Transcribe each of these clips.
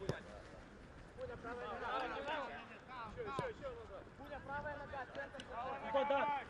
Будя правая нога, центр. Вода.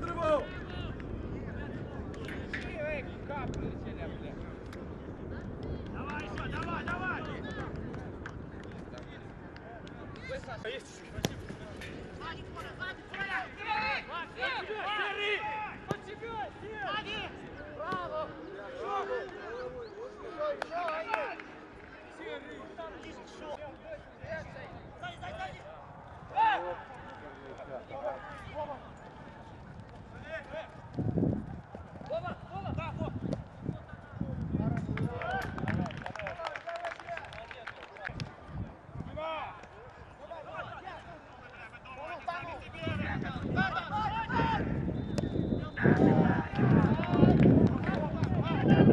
Браво,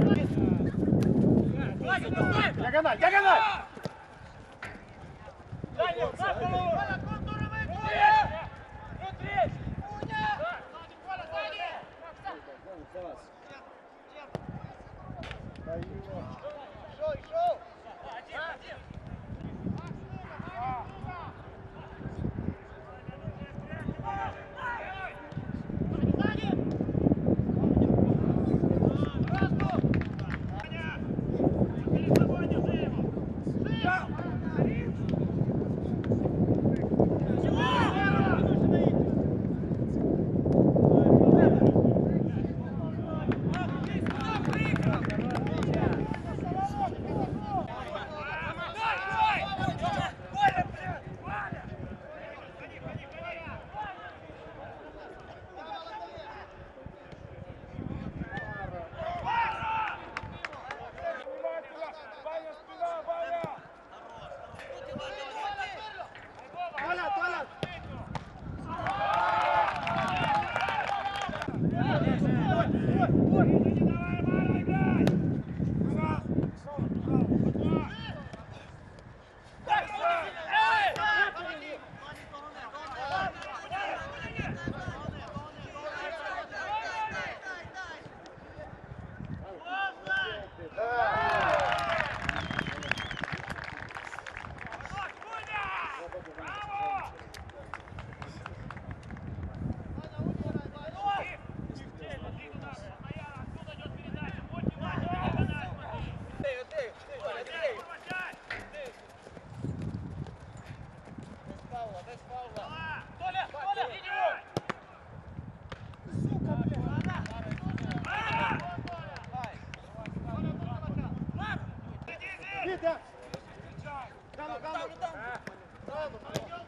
дрибл! Диагональ, диагональ! Толя, Dano, dano, dano. Dano, dano.